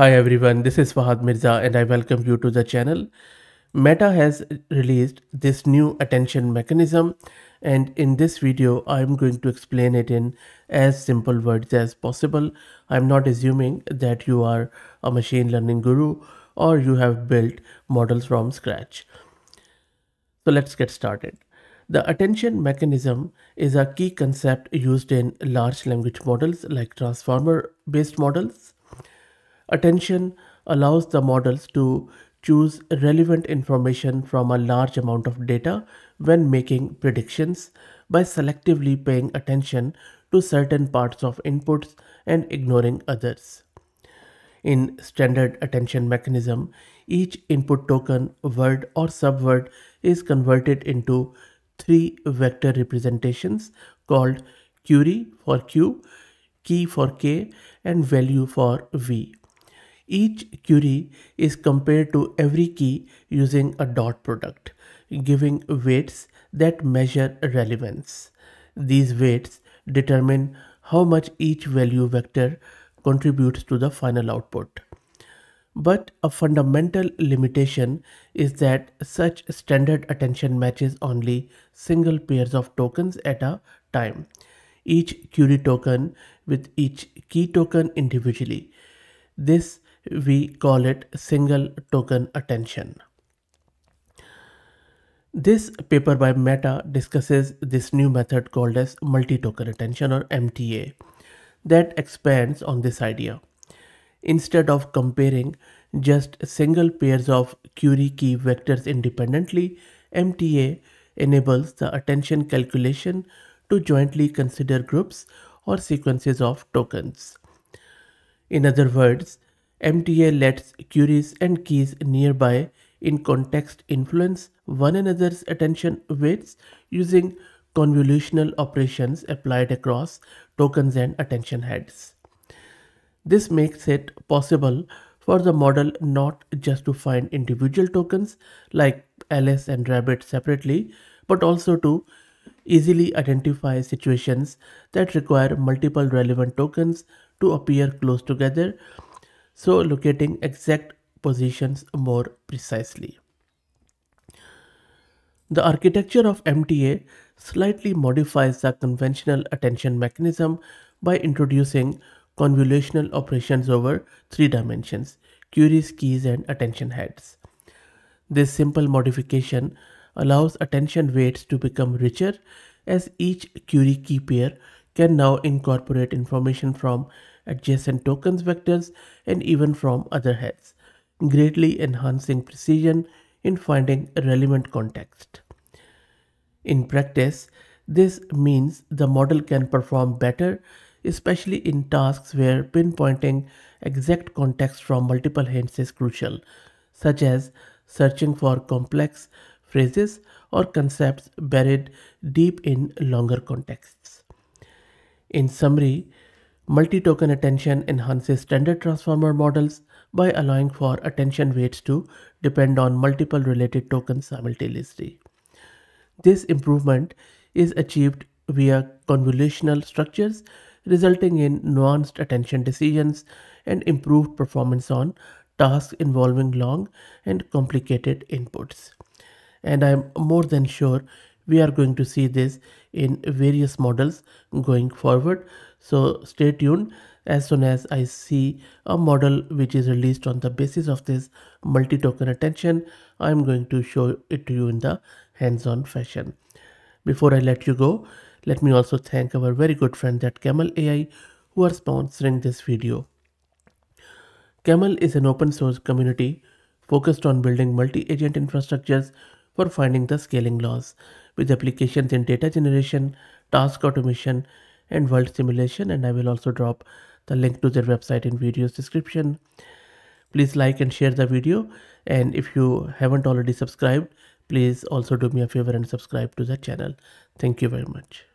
Hi everyone, this is Fahd Mirza and I welcome you to the channel. Meta has released this new attention mechanism and in this video I'm going to explain it in as simple words as possible. I'm not assuming that you are a machine learning guru or you have built models from scratch. So let's get started. The attention mechanism is a key concept used in large language models like transformer based models Attention allows the models to choose relevant information from a large amount of data when making predictions by selectively paying attention to certain parts of inputs and ignoring others. In standard attention mechanism, each input token, word or subword is converted into three vector representations called query for q, key for k, and value for v. Each query is compared to every key using a dot product, giving weights that measure relevance. These weights determine how much each value vector contributes to the final output. But a fundamental limitation is that such standard attention matches only single pairs of tokens at a time, each query token with each key token individually. This we call it single token attention. This paper by Meta discusses this new method called as multi-token attention or MTA that expands on this idea. Instead of comparing just single pairs of query key vectors independently, MTA enables the attention calculation to jointly consider groups or sequences of tokens. In other words, MTA lets queries and keys nearby in context influence one another's attention weights using convolutional operations applied across tokens and attention heads. This makes it possible for the model not just to find individual tokens like Alice and Rabbit separately, but also to easily identify situations that require multiple relevant tokens to appear close together so locating exact positions more precisely. The architecture of MTA slightly modifies the conventional attention mechanism by introducing convolutional operations over three dimensions, queries, keys, and attention heads. This simple modification allows attention weights to become richer as each query key pair can now incorporate information from adjacent tokens vectors and even from other heads, greatly enhancing precision in finding relevant context. In practice, this means the model can perform better, especially in tasks where pinpointing exact context from multiple hints is crucial, such as searching for complex phrases or concepts buried deep in longer contexts. In summary, multi-token attention enhances standard transformer models by allowing for attention weights to depend on multiple related tokens simultaneously. This improvement is achieved via convolutional structures, resulting in nuanced attention decisions and improved performance on tasks involving long and complicated inputs. And I'm more than sure we are going to see this in various models going forward. So stay tuned. As soon as I see a model which is released on the basis of this multi-token attention I'm going to show it to you in the hands-on fashion. Before I let you go let me also thank our very good friend at Camel AI who are sponsoring this video. Camel is an open source community focused on building multi-agent infrastructures for finding the scaling laws with applications in data generation, task automation, and world simulation. And I will also drop the link to their website in video's description. Please like and share the video. And if you haven't already subscribed, please also do me a favor and subscribe to the channel. Thank you very much.